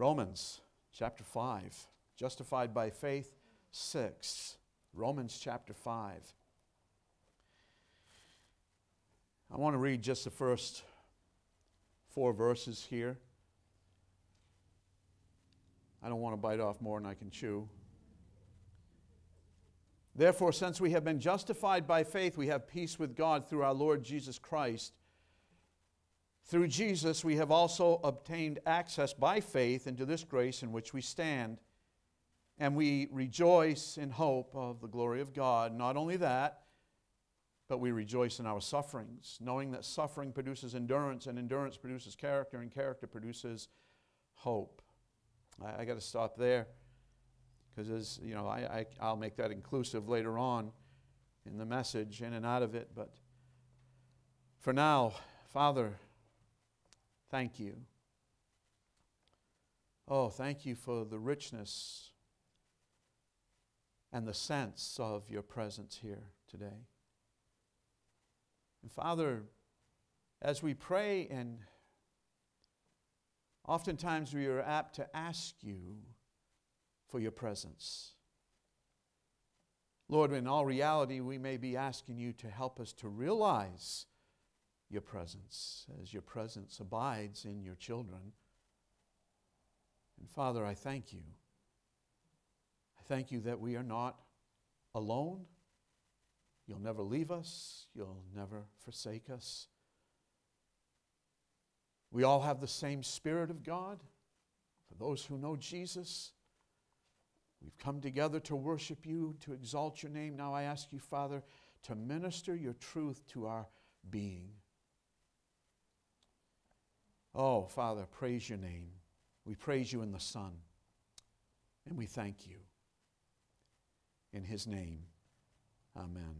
Romans chapter 5. Justified by faith, 6. Romans chapter 5. I want to read just the first four verses here. I don't want to bite off more than I can chew. Therefore, since we have been justified by faith, we have peace with God through our Lord Jesus Christ. Through Jesus, we have also obtained access by faith into this grace in which we stand. And we rejoice in hope of the glory of God. Not only that, but we rejoice in our sufferings, knowing that suffering produces endurance, and endurance produces character, and character produces hope. I, I got to stop there because as you know, I, I, will make that inclusive later on in the message, in and out of it. But for now, Father, thank you. Oh, thank you for the richness and the sense of your presence here today. And Father, as we pray, and oftentimes we are apt to ask you for your presence. Lord, in all reality, we may be asking you to help us to realize your presence as your presence abides in your children. And Father, I thank you. I thank you that we are not alone You'll never leave us, you'll never forsake us. We all have the same Spirit of God. For those who know Jesus, we've come together to worship you, to exalt your name. Now I ask you, Father, to minister your truth to our being. Oh, Father, praise your name. We praise you in the Son, and we thank you. In his name, amen.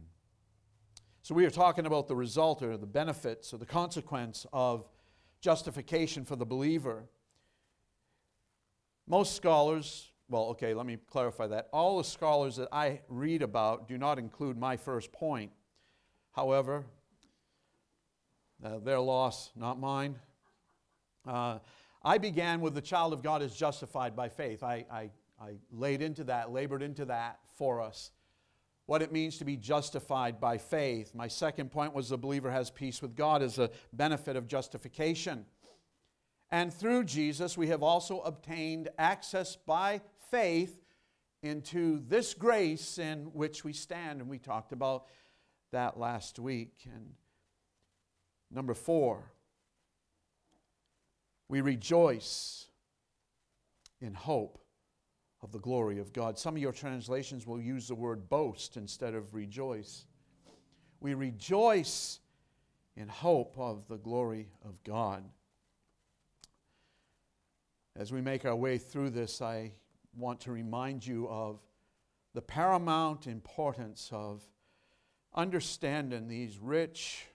So, we are talking about the result or the benefits or the consequence of justification for the believer. Most scholars, well, okay, let me clarify that. All the scholars that I read about do not include my first point. However, uh, their loss, not mine. Uh, I began with the child of God is justified by faith. I, I, I laid into that, labored into that for us what it means to be justified by faith. My second point was the believer has peace with God as a benefit of justification. And through Jesus, we have also obtained access by faith into this grace in which we stand. And we talked about that last week. And number four, we rejoice in hope of the glory of God. Some of your translations will use the word boast instead of rejoice. We rejoice in hope of the glory of God. As we make our way through this, I want to remind you of the paramount importance of understanding these rich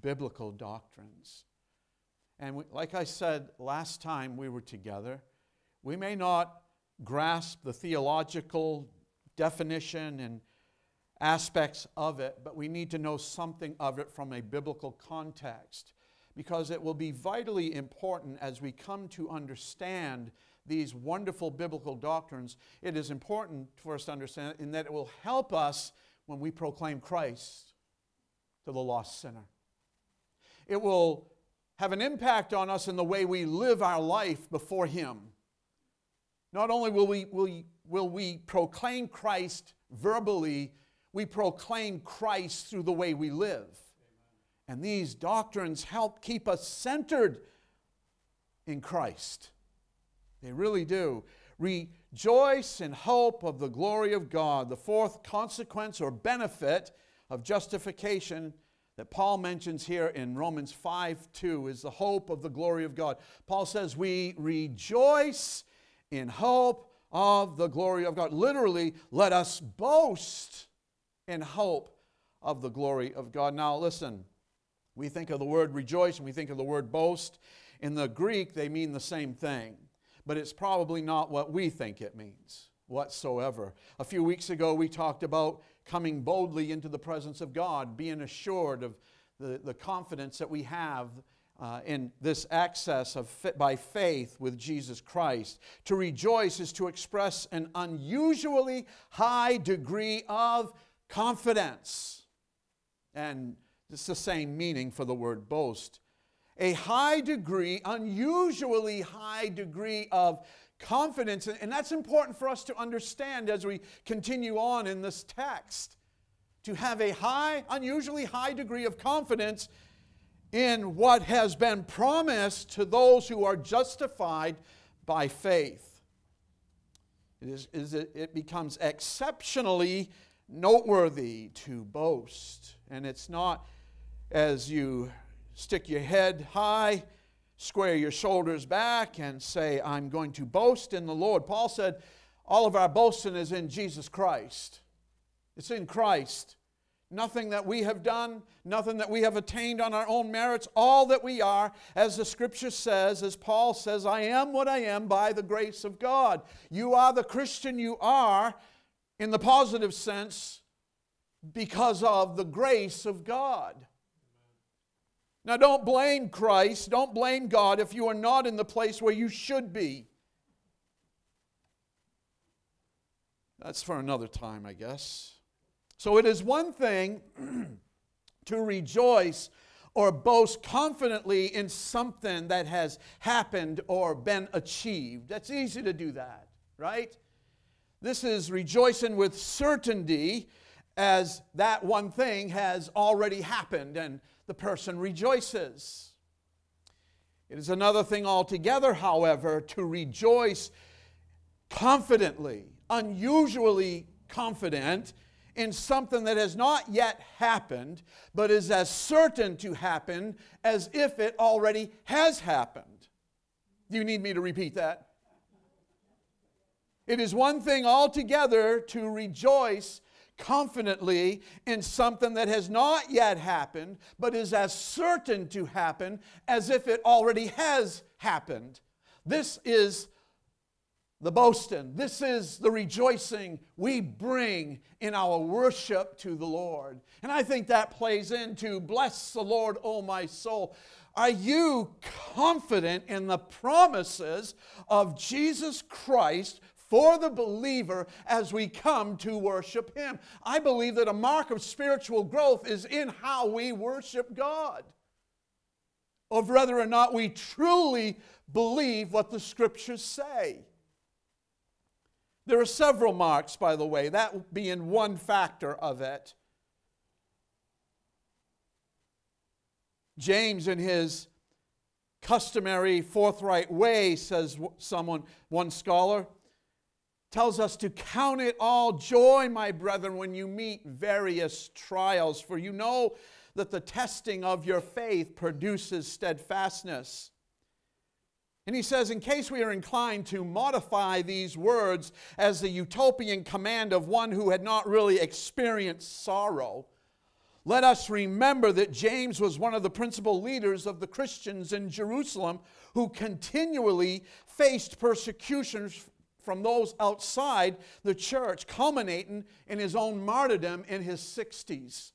biblical doctrines. And we, like I said last time we were together, we may not grasp the theological definition and aspects of it, but we need to know something of it from a biblical context because it will be vitally important as we come to understand these wonderful biblical doctrines. It is important for us to understand in that it will help us when we proclaim Christ to the lost sinner. It will have an impact on us in the way we live our life before Him. Not only will we, will, will we proclaim Christ verbally, we proclaim Christ through the way we live. And these doctrines help keep us centered in Christ. They really do. Rejoice in hope of the glory of God. The fourth consequence or benefit of justification that Paul mentions here in Romans 5 2 is the hope of the glory of God. Paul says, We rejoice in hope of the glory of God. Literally, let us boast in hope of the glory of God. Now, listen, we think of the word rejoice and we think of the word boast. In the Greek, they mean the same thing, but it's probably not what we think it means whatsoever. A few weeks ago, we talked about coming boldly into the presence of God, being assured of the, the confidence that we have uh, in this access of by faith with Jesus Christ. To rejoice is to express an unusually high degree of confidence. And it's the same meaning for the word boast. A high degree, unusually high degree of confidence. And that's important for us to understand as we continue on in this text. To have a high, unusually high degree of confidence in what has been promised to those who are justified by faith. It, is, is it, it becomes exceptionally noteworthy to boast. And it's not as you stick your head high, square your shoulders back, and say, I'm going to boast in the Lord. Paul said, All of our boasting is in Jesus Christ. It's in Christ. Nothing that we have done, nothing that we have attained on our own merits. All that we are, as the scripture says, as Paul says, I am what I am by the grace of God. You are the Christian you are in the positive sense because of the grace of God. Now, don't blame Christ, don't blame God if you are not in the place where you should be. That's for another time, I guess. So it is one thing to rejoice or boast confidently in something that has happened or been achieved. That's easy to do that, right? This is rejoicing with certainty as that one thing has already happened and the person rejoices. It is another thing altogether, however, to rejoice confidently, unusually confident in something that has not yet happened, but is as certain to happen as if it already has happened. Do you need me to repeat that? It is one thing altogether to rejoice confidently in something that has not yet happened, but is as certain to happen as if it already has happened. This is the boasting. This is the rejoicing we bring in our worship to the Lord. And I think that plays into bless the Lord, O my soul. Are you confident in the promises of Jesus Christ for the believer as we come to worship Him? I believe that a mark of spiritual growth is in how we worship God, of whether or not we truly believe what the scriptures say. There are several marks, by the way, that being one factor of it. James, in his customary forthright way, says someone, one scholar, tells us to count it all joy, my brethren, when you meet various trials, for you know that the testing of your faith produces steadfastness. And he says, in case we are inclined to modify these words as the utopian command of one who had not really experienced sorrow, let us remember that James was one of the principal leaders of the Christians in Jerusalem who continually faced persecutions from those outside the church, culminating in his own martyrdom in his 60s,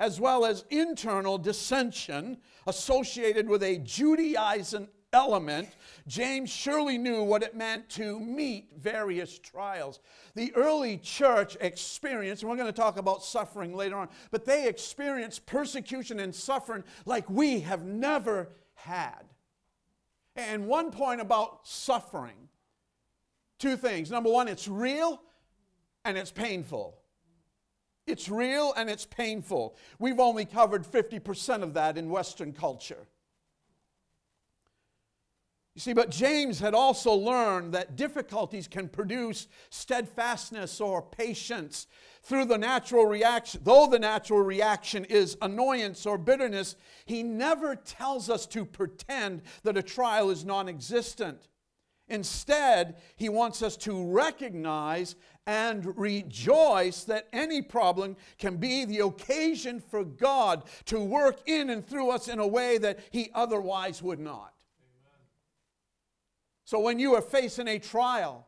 as well as internal dissension associated with a Judaizing element, James surely knew what it meant to meet various trials. The early church experienced, and we're going to talk about suffering later on, but they experienced persecution and suffering like we have never had. And one point about suffering two things. Number one, it's real and it's painful. It's real and it's painful. We've only covered 50% of that in Western culture. You see, but James had also learned that difficulties can produce steadfastness or patience through the natural reaction. Though the natural reaction is annoyance or bitterness, he never tells us to pretend that a trial is non existent. Instead, he wants us to recognize and rejoice that any problem can be the occasion for God to work in and through us in a way that he otherwise would not. So when you are facing a trial,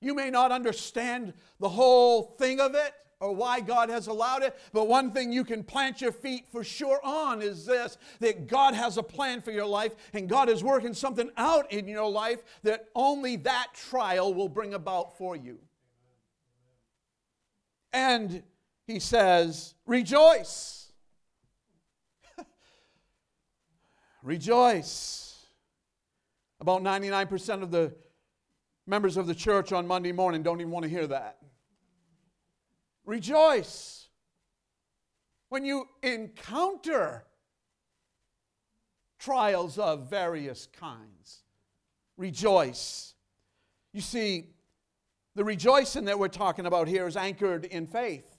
you may not understand the whole thing of it. Or why God has allowed it, but one thing you can plant your feet for sure on is this that God has a plan for your life and God is working something out in your life that only that trial will bring about for you. And he says, Rejoice. Rejoice. About 99% of the members of the church on Monday morning don't even want to hear that. Rejoice. When you encounter trials of various kinds, rejoice. You see, the rejoicing that we're talking about here is anchored in faith.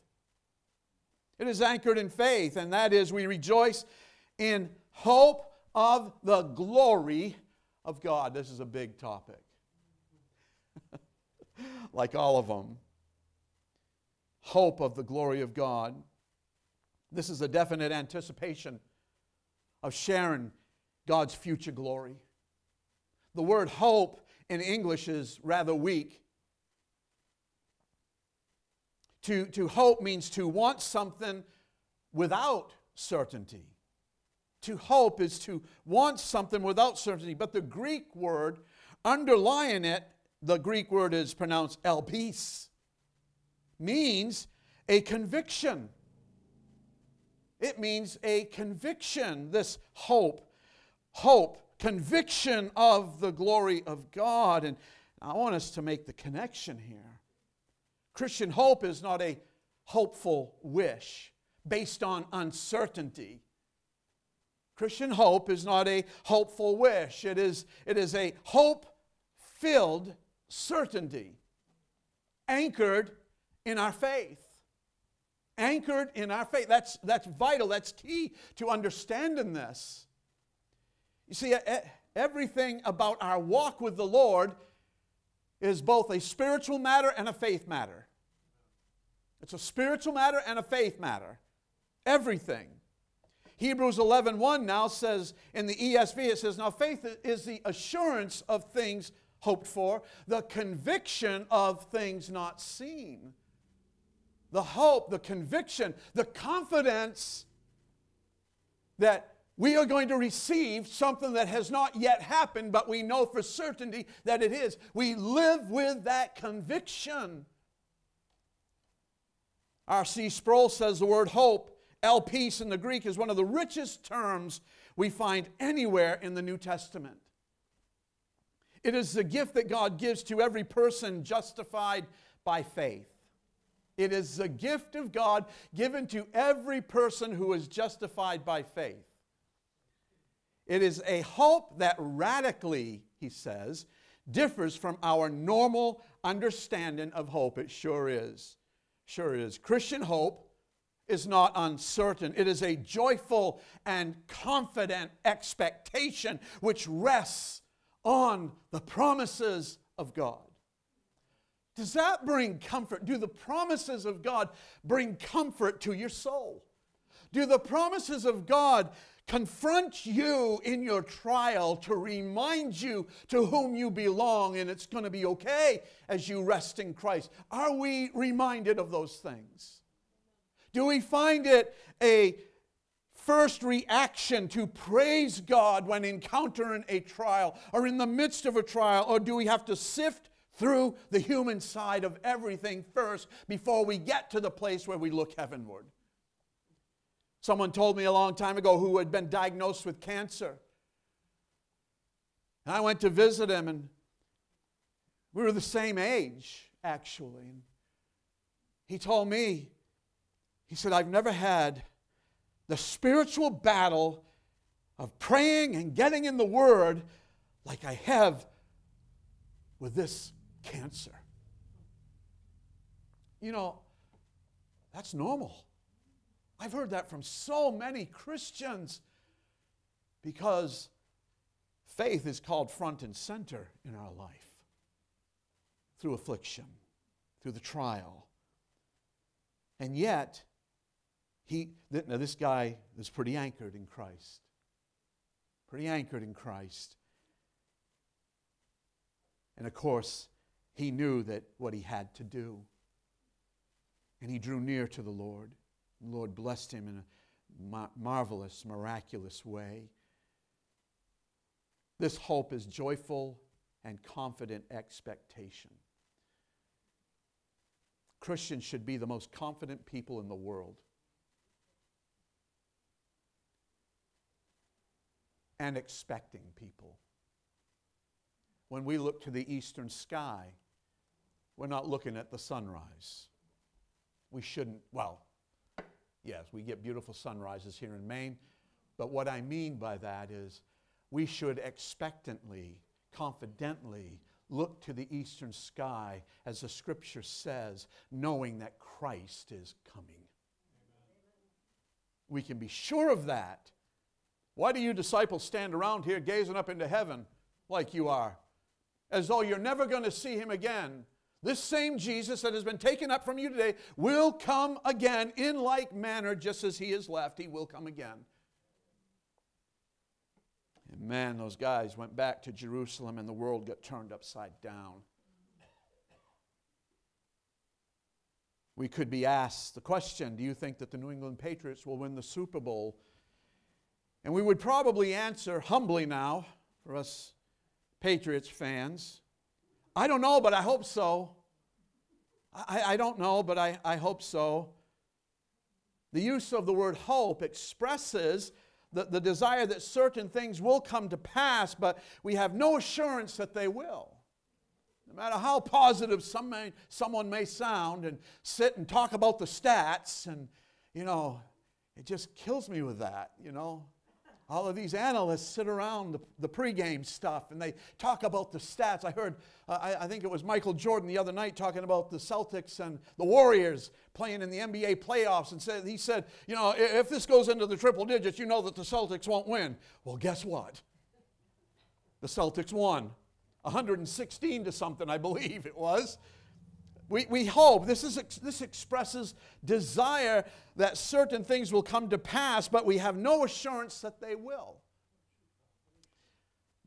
It is anchored in faith, and that is we rejoice in hope of the glory of God. This is a big topic, like all of them. Hope of the glory of God. This is a definite anticipation of sharing God's future glory. The word hope in English is rather weak. To, to hope means to want something without certainty. To hope is to want something without certainty. But the Greek word underlying it, the Greek word is pronounced elpis, means a conviction. It means a conviction, this hope. Hope, conviction of the glory of God. And I want us to make the connection here. Christian hope is not a hopeful wish based on uncertainty. Christian hope is not a hopeful wish, it is, it is a hope filled certainty, anchored in our faith. Anchored in our faith. That's, that's vital, that's key to understanding this. You see, everything about our walk with the Lord is both a spiritual matter and a faith matter. It's a spiritual matter and a faith matter. Everything. Hebrews 11:1 1 now says in the ESV it says now faith is the assurance of things hoped for, the conviction of things not seen. The hope, the conviction, the confidence that we are going to receive something that has not yet happened, but we know for certainty that it is. We live with that conviction. R.C. Sproul says the word hope, elpis in the Greek, is one of the richest terms we find anywhere in the New Testament. It is the gift that God gives to every person justified by faith. It is the gift of God given to every person who is justified by faith. It is a hope that radically, he says, differs from our normal understanding of hope. It sure is. Sure is. Christian hope is not uncertain, it is a joyful and confident expectation which rests on the promises of God. Does that bring comfort? Do the promises of God bring comfort to your soul? Do the promises of God confront you in your trial to remind you to whom you belong and it's going to be okay as you rest in Christ. Are we reminded of those things? Do we find it a first reaction to praise God when encountering a trial or in the midst of a trial, or do we have to sift through the human side of everything first before we get to the place where we look heavenward? Someone told me a long time ago who had been diagnosed with cancer. And I went to visit him, and we were the same age, actually. And he told me, he said, I've never had the spiritual battle of praying and getting in the Word like I have with this cancer. You know, that's normal. I've heard that from so many Christians because faith is called front and center in our life through affliction, through the trial. And yet, he, now this guy is pretty anchored in Christ. Pretty anchored in Christ. And of course, he knew that what he had to do. And he drew near to the Lord. The Lord blessed him in a mar- marvelous, miraculous way. This hope is joyful and confident expectation. Christians should be the most confident people in the world. And expecting people. When we look to the eastern sky, we're not looking at the sunrise. We shouldn't, well, yes, we get beautiful sunrises here in Maine, but what I mean by that is we should expectantly, confidently look to the eastern sky, as the scripture says, knowing that Christ is coming. We can be sure of that. Why do you disciples stand around here gazing up into heaven like you are? As though you're never going to see him again. This same Jesus that has been taken up from you today will come again in like manner, just as he has left, he will come again. And man, those guys went back to Jerusalem and the world got turned upside down. We could be asked the question Do you think that the New England Patriots will win the Super Bowl? And we would probably answer humbly now, for us Patriots fans, I don't know, but I hope so. I, I don't know, but I, I hope so. The use of the word hope expresses the, the desire that certain things will come to pass, but we have no assurance that they will. No matter how positive some may, someone may sound and sit and talk about the stats, and, you know, it just kills me with that, you know all of these analysts sit around the, the pregame stuff and they talk about the stats. I heard, uh, I, I, think it was Michael Jordan the other night talking about the Celtics and the Warriors playing in the NBA playoffs and said, he said, you know, if this goes into the triple digits, you know that the Celtics won't win. Well, guess what? The Celtics won. 116 to something, I believe it was. We, we hope, this, is, this expresses desire that certain things will come to pass, but we have no assurance that they will.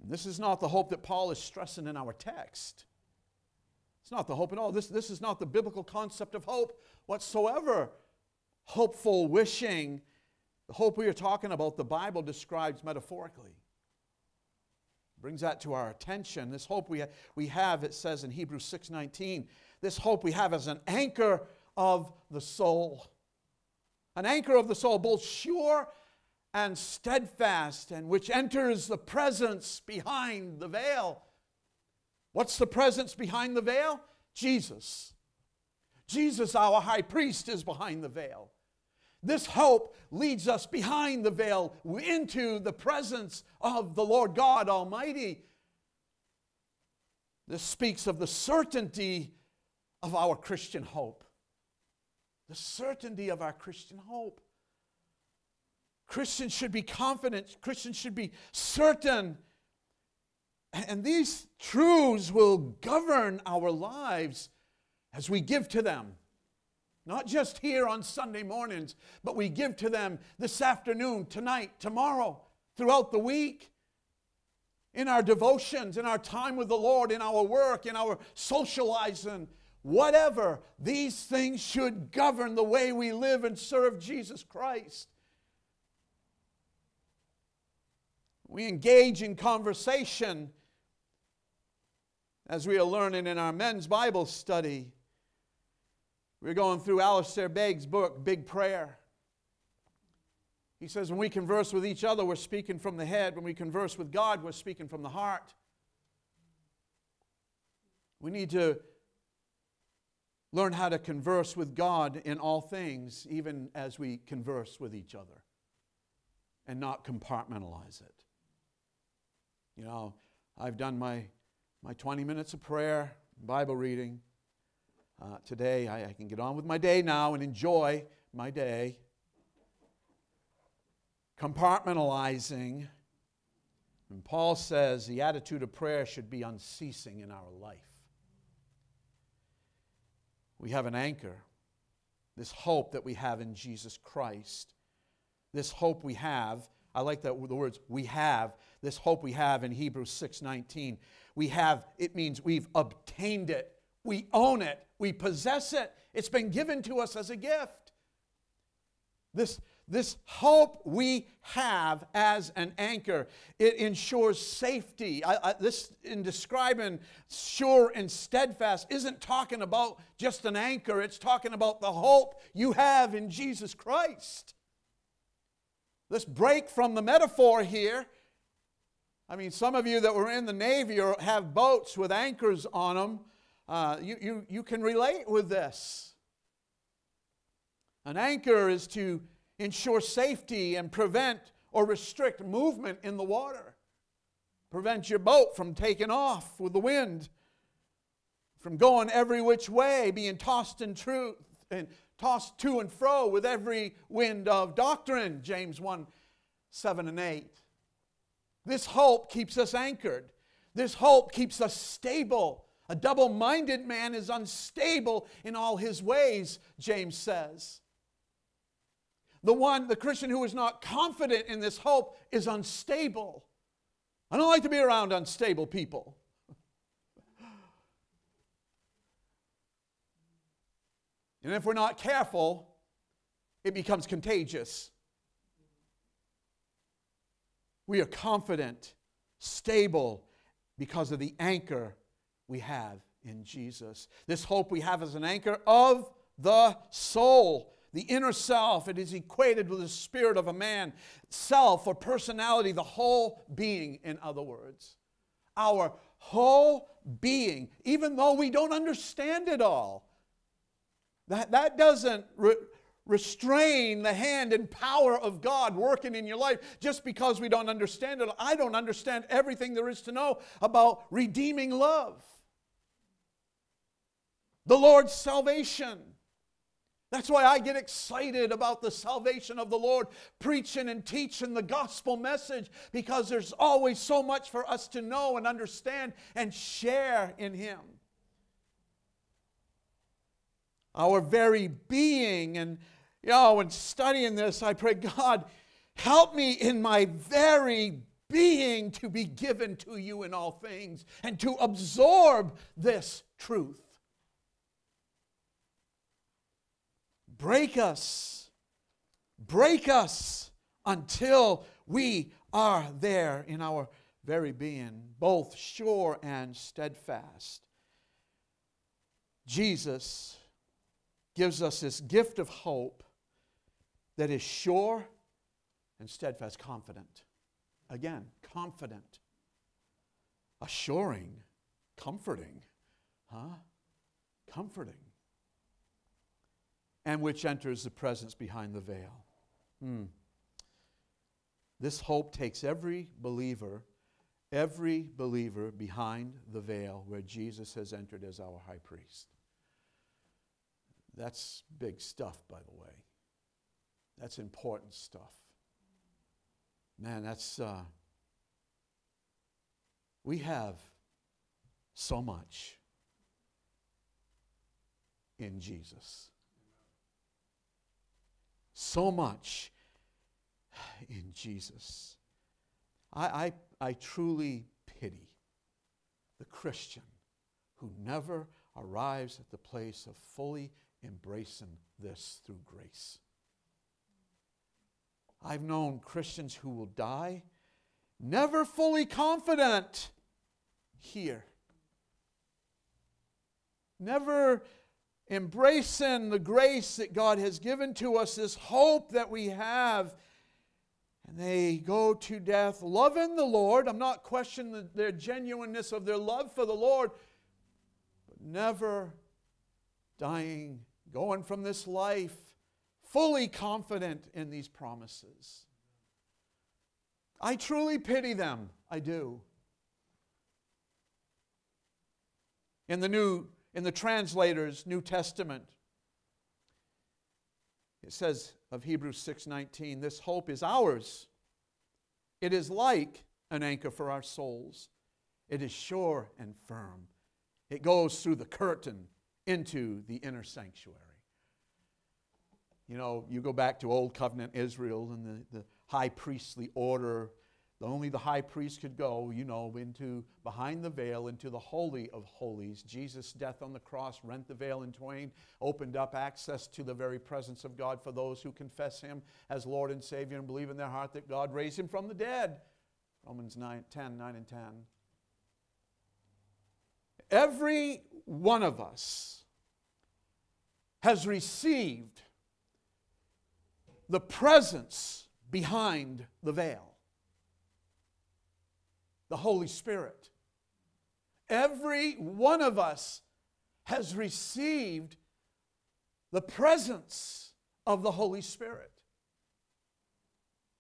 This is not the hope that Paul is stressing in our text. It's not the hope at all. This, this is not the biblical concept of hope whatsoever. Hopeful wishing, the hope we are talking about, the Bible describes metaphorically. Brings that to our attention. This hope we, ha- we have, it says in Hebrews 6:19, this hope we have as an anchor of the soul. An anchor of the soul, both sure and steadfast, and which enters the presence behind the veil. What's the presence behind the veil? Jesus. Jesus, our high priest, is behind the veil. This hope leads us behind the veil into the presence of the Lord God Almighty. This speaks of the certainty of our Christian hope. The certainty of our Christian hope. Christians should be confident, Christians should be certain. And these truths will govern our lives as we give to them. Not just here on Sunday mornings, but we give to them this afternoon, tonight, tomorrow, throughout the week in our devotions, in our time with the Lord, in our work, in our socializing, whatever, these things should govern the way we live and serve Jesus Christ. We engage in conversation as we are learning in our men's Bible study. We're going through Alistair Begg's book, Big Prayer. He says, when we converse with each other, we're speaking from the head. When we converse with God, we're speaking from the heart. We need to learn how to converse with God in all things, even as we converse with each other, and not compartmentalize it. You know, I've done my, my 20 minutes of prayer, Bible reading. Uh, today, I, I can get on with my day now and enjoy my day. Compartmentalizing. And Paul says the attitude of prayer should be unceasing in our life we have an anchor, this hope that we have in Jesus Christ. This hope we have, I like that the words we have, this hope we have in Hebrews 6:19. We have, it means we've obtained it We own it. We possess it. It's been given to us as a gift. This, this hope we have as an anchor, it ensures safety. I, I, this, in describing sure and steadfast, isn't talking about just an anchor, it's talking about the hope you have in Jesus Christ. Let's break from the metaphor here. I mean, some of you that were in the Navy or have boats with anchors on them, uh, you, you, you can relate with this. An anchor is to ensure safety and prevent or restrict movement in the water, prevent your boat from taking off with the wind, from going every which way, being tossed and truth and tossed to and fro with every wind of doctrine, James 1 7 and 8. This hope keeps us anchored. This hope keeps us stable. A double minded man is unstable in all his ways, James says. The one, the Christian who is not confident in this hope, is unstable. I don't like to be around unstable people. And if we're not careful, it becomes contagious. We are confident, stable, because of the anchor we have in Jesus. This hope we have is an anchor of the soul. The inner self, it is equated with the spirit of a man. Self or personality, the whole being, in other words. Our whole being, even though we don't understand it all. That, that doesn't re- restrain the hand and power of God working in your life just because we don't understand it. I don't understand everything there is to know about redeeming love, the Lord's salvation. That's why I get excited about the salvation of the Lord, preaching and teaching the gospel message, because there's always so much for us to know and understand and share in Him our very being. And, you know, in studying this, I pray, God, help me in my very being to be given to you in all things and to absorb this truth. Break us, break us until we are there in our very being, both sure and steadfast. Jesus gives us this gift of hope that is sure and steadfast, confident. Again, confident, assuring, comforting, huh? Comforting. And which enters the presence behind the veil. Hmm. This hope takes every believer, every believer behind the veil where Jesus has entered as our high priest. That's big stuff, by the way. That's important stuff. Man, that's. Uh, we have so much in Jesus. So much in Jesus. I, I, I truly pity the Christian who never arrives at the place of fully embracing this through grace. I've known Christians who will die never fully confident here, never embracing the grace that God has given to us, this hope that we have. And they go to death loving the Lord. I'm not questioning the, their genuineness of their love for the Lord, but never dying going from this life fully confident in these promises. I truly pity them. I do. In the new in the translators New Testament it says of Hebrews 6:19 this hope is ours. It is like an anchor for our souls. It is sure and firm. It goes through the curtain into the inner sanctuary. You know, you go back to Old Covenant Israel and the, the high priestly order, only the high priest could go, you know, into behind the veil, into the Holy of Holies. Jesus' death on the cross rent the veil in twain, opened up access to the very presence of God for those who confess Him as Lord and Savior and believe in their heart that God raised Him from the dead. Romans 9, 10, 9 and 10. Every one of us has received the presence behind the veil the Holy Spirit. Every one of us has received the presence of the Holy Spirit,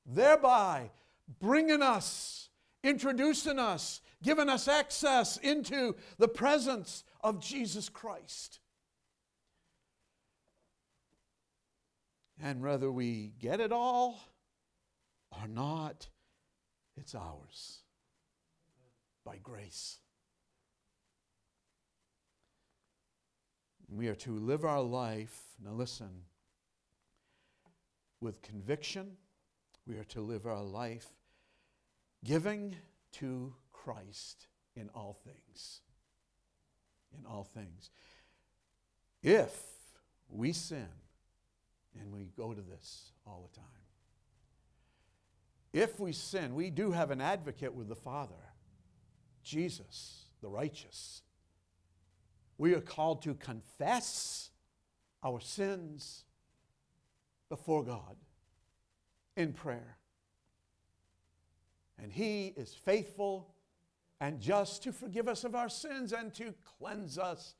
thereby bringing us, introducing us, giving us access into the presence of Jesus Christ. And whether we get it all or not, it's ours by grace. We are to live our life, now listen, with conviction. We are to live our life giving to Christ in all things. In all things. If we sin, and we go to this all the time, if we sin, we do have an advocate with the Father. Jesus, the righteous. We are called to confess our sins before God in prayer. And He is faithful and just to forgive us of our sins and to cleanse us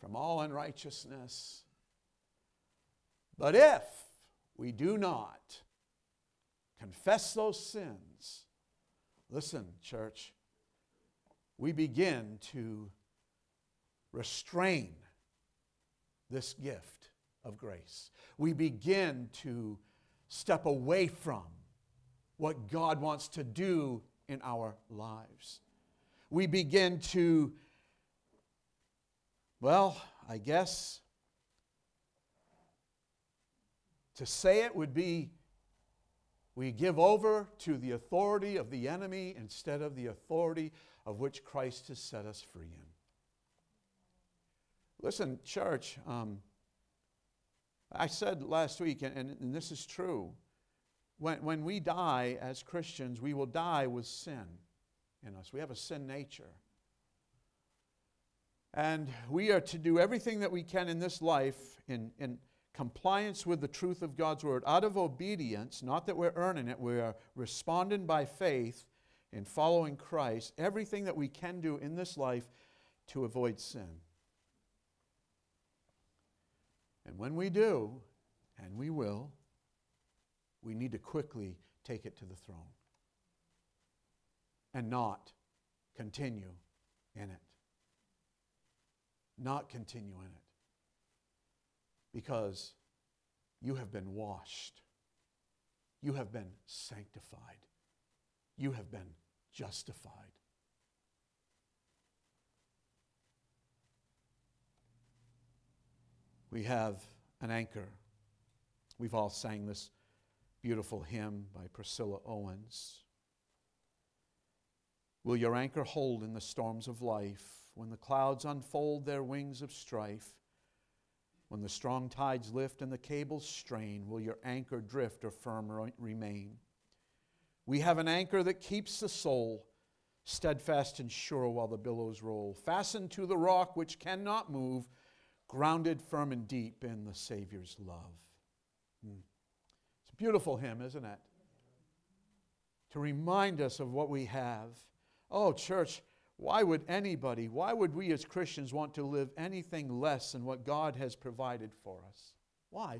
from all unrighteousness. But if we do not confess those sins, listen, church, we begin to restrain this gift of grace. We begin to step away from what God wants to do in our lives. We begin to, well, I guess to say it would be we give over to the authority of the enemy instead of the authority of which Christ has set us free in. Listen, church, um, I said last week, and, and, and this is true, when, when we die as Christians, we will die with sin in us. We have a sin nature. And we are to do everything that we can in this life in, in compliance with the truth of God's word, out of obedience, not that we're earning it, we are responding by faith in following Christ, everything that we can do in this life to avoid sin. And when we do, and we will, we need to quickly take it to the throne and not continue in it. Not continue in it. Because you have been washed, you have been sanctified, you have been justified. We have an anchor. We've all sang this beautiful hymn by Priscilla Owens. Will your anchor hold in the storms of life when the clouds unfold their wings of strife? When the strong tides lift and the cables strain, will your anchor drift or firm remain? We have an anchor that keeps the soul steadfast and sure while the billows roll, fastened to the rock which cannot move, grounded firm and deep in the Savior's love. Hmm. It's a beautiful hymn, isn't it? To remind us of what we have. Oh, church, why would anybody, why would we as Christians want to live anything less than what God has provided for us? Why?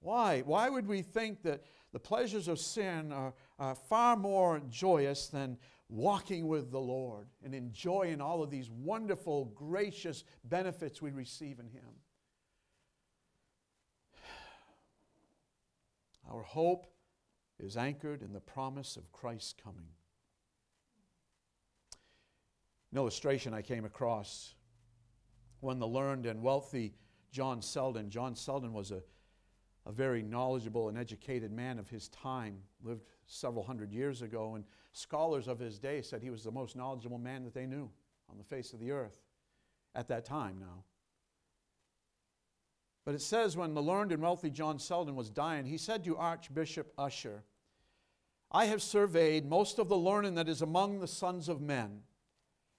Why? Why would we think that the pleasures of sin are, are far more joyous than walking with the Lord and enjoying all of these wonderful, gracious benefits we receive in Him. Our hope is anchored in the promise of Christ's coming. An illustration I came across when the learned and wealthy John Selden, John Selden was a a very knowledgeable and educated man of his time, lived several hundred years ago, and scholars of his day said he was the most knowledgeable man that they knew on the face of the earth at that time now. But it says when the learned and wealthy John Selden was dying, he said to Archbishop Ussher, I have surveyed most of the learning that is among the sons of men,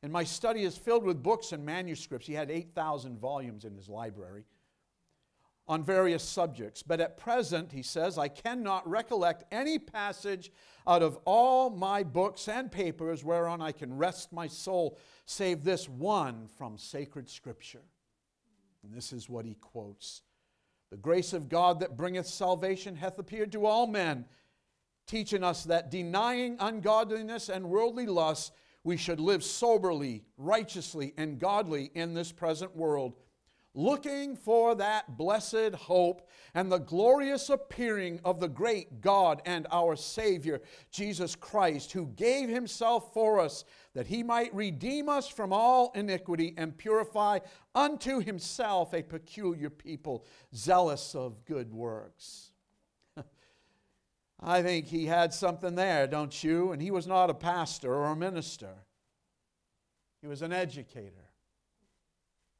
and my study is filled with books and manuscripts. He had 8,000 volumes in his library on various subjects. But at present, he says, I cannot recollect any passage out of all my books and papers whereon I can rest my soul, save this one from sacred scripture. And this is what he quotes The grace of God that bringeth salvation hath appeared to all men, teaching us that denying ungodliness and worldly lusts, we should live soberly, righteously, and godly in this present world looking for that blessed hope and the glorious appearing of the great God and our Savior, Jesus Christ, who gave himself for us that he might redeem us from all iniquity and purify unto himself a peculiar people, zealous of good works. I think he had something there, don't you? And he was not a pastor or a minister, he was an educator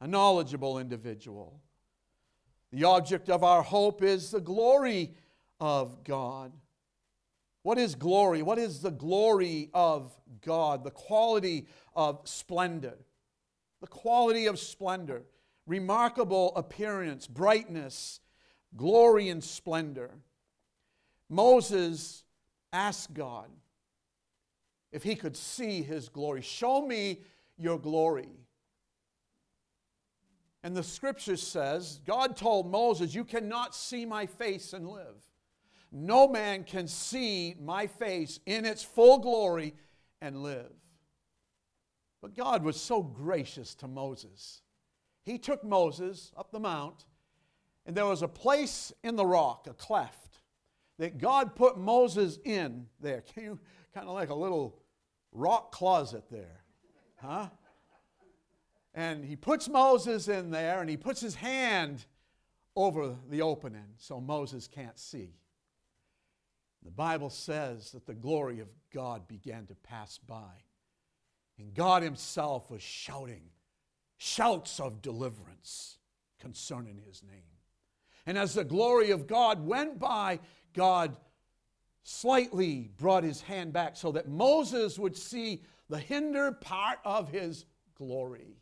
a knowledgeable individual. The object of our hope is the glory of God. What is glory? What is the glory of God? The quality of splendor. The quality of splendor. Remarkable appearance, brightness, glory and splendor. Moses asked God if he could see his glory. Show me your glory. And the scripture says, God told Moses, You cannot see my face and live. No man can see my face in its full glory and live. But God was so gracious to Moses. He took Moses up the mount, and there was a place in the rock, a cleft, that God put Moses in there. Kind of like a little rock closet there? Huh? And he puts Moses in there and he puts his hand over the opening so Moses can't see. The Bible says that the glory of God began to pass by. And God Himself was shouting shouts of deliverance concerning His name. And as the glory of God went by, God slightly brought His hand back so that Moses would see the hinder part of His glory.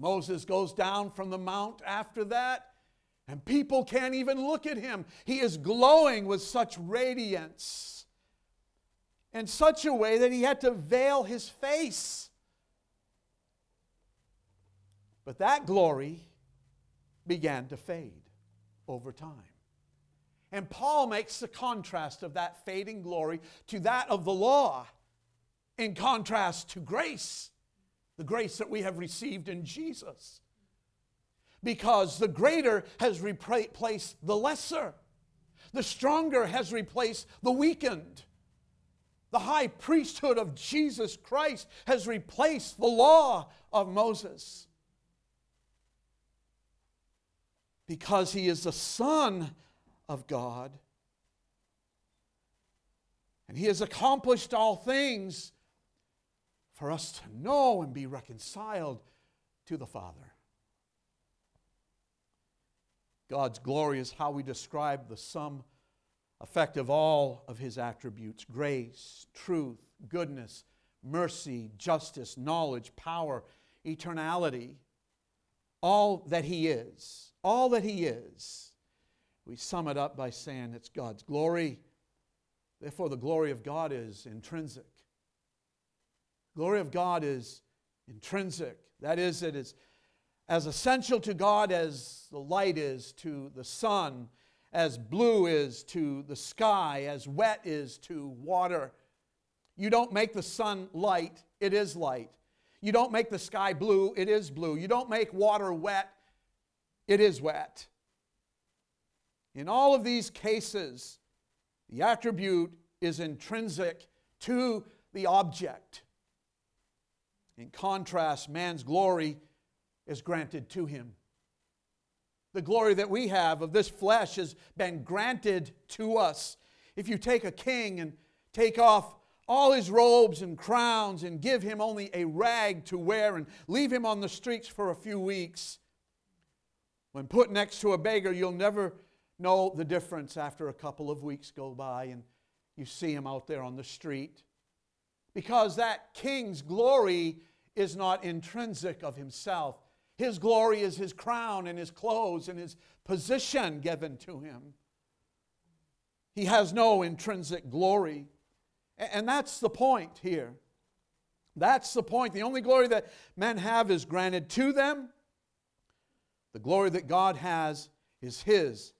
Moses goes down from the mount after that, and people can't even look at him. He is glowing with such radiance in such a way that he had to veil his face. But that glory began to fade over time. And Paul makes the contrast of that fading glory to that of the law in contrast to grace the grace that we have received in Jesus. Because the greater has replaced the lesser, the stronger has replaced the weakened. The high priesthood of Jesus Christ has replaced the law of Moses. Because he is the Son of God. And he has accomplished all things for us to know and be reconciled to the Father. God's glory is how we describe the sum effect of all of his attributes grace, truth, goodness, mercy, justice, knowledge, power, eternality. All that he is, all that he is. We sum it up by saying it's God's glory. Therefore, the glory of God is intrinsic. Glory of God is intrinsic. That is, it is as essential to God as the light is to the sun, as blue is to the sky, as wet is to water. You don't make the sun light, it is light. You don't make the sky blue, it is blue. You don't make water wet, it is wet. In all of these cases, the attribute is intrinsic to the object. In contrast, man's glory is granted to him. The glory that we have of this flesh has been granted to us. If you take a king and take off all his robes and crowns and give him only a rag to wear and leave him on the streets for a few weeks, when put next to a beggar, you'll never know the difference after a couple of weeks go by and you see him out there on the street. Because that king's glory is not intrinsic of himself. His glory is his crown and his clothes and his position given to him. He has no intrinsic glory. And that's the point here. That's the point. The only glory that men have is granted to them. The glory that God has is His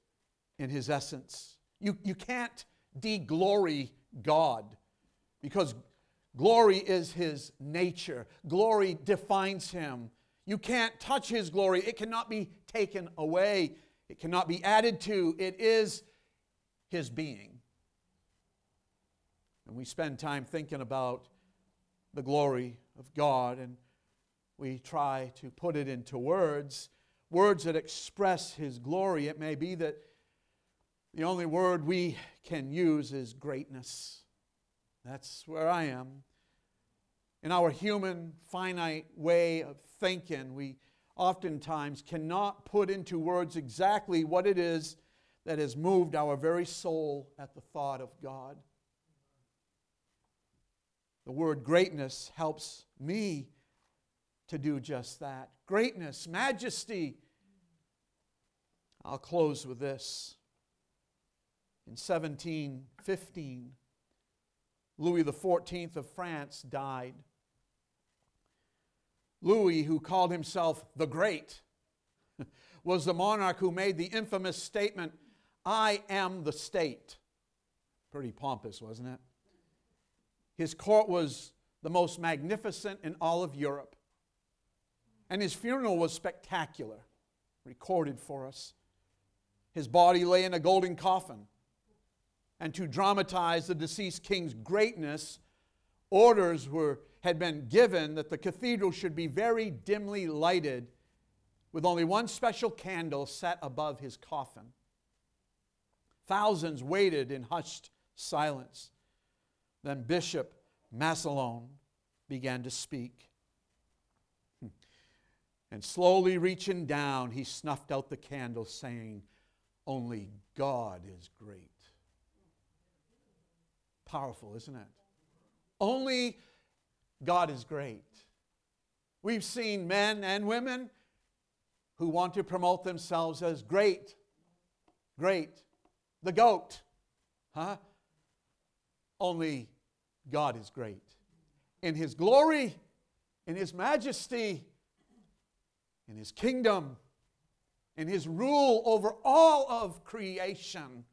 in His essence. You, you can't de-glory God because glory is His nature. Glory defines Him. You can't touch His glory. It cannot be taken away. It cannot be added to. It is His being. And we spend time thinking about the glory of God and we try to put it into words, words that express His glory. It may be that the only word we can use is greatness. That's where I am. In our human, finite way of thinking, we oftentimes cannot put into words exactly what it is that has moved our very soul at the thought of God. The word greatness helps me to do just that. Greatness, majesty. I'll close with this. In 1715, Louis XIV of France died. Louis, who called himself the Great, was the monarch who made the infamous statement, I am the state. Pretty pompous, wasn't it? His court was the most magnificent in all of Europe. And his funeral was spectacular, recorded for us. His body lay in a golden coffin and to dramatize the deceased king's greatness, orders were, had been given that the cathedral should be very dimly lighted with only one special candle set above his coffin. Thousands waited in hushed silence. Then Bishop Massillon began to speak. Hmm. And slowly reaching down, he snuffed out the candle, saying, Only God is great. Powerful, isn't it? Only God is great. We've seen men and women who want to promote themselves as great, great, the goat. Huh? Only God is great. In His glory, in His majesty, in His kingdom, in His rule over all of creation,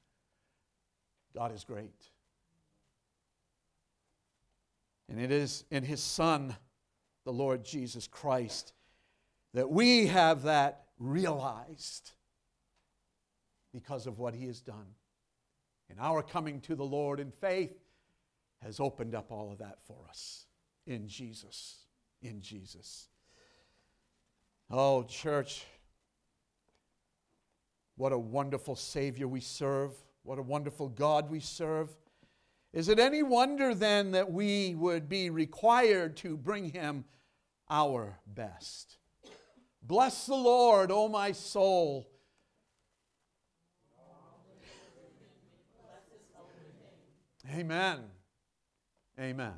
God is great. And it is in His Son, the Lord Jesus Christ, that we have that realized because of what He has done. And our coming to the Lord in faith has opened up all of that for us in Jesus. In Jesus. Oh, church, what a wonderful Savior we serve. What a wonderful God we serve. Is it any wonder then that we would be required to bring him our best? Bless the Lord, O my soul. Amen. Amen.